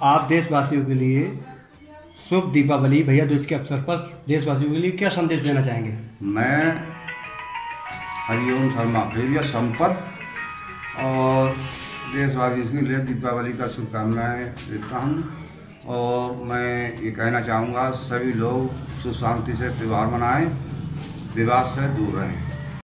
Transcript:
आप देशवासियों के लिए शुभ दीपावली। भैया दूज के अवसर पर देशवासियों के लिए क्या संदेश देना चाहेंगे? मैं हरिओम शर्मा भैया संपत और देशवासियों के लिए दीपावली का शुभकामनाएँ देता हूँ। और मैं ये कहना चाहूँगा सभी लोग सुख शांति से त्यौहार मनाएँ। विवाद से दूर रहें।